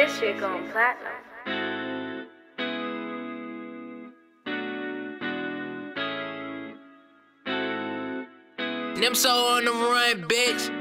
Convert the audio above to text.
This shit going platinum. Them so on the run, bitch.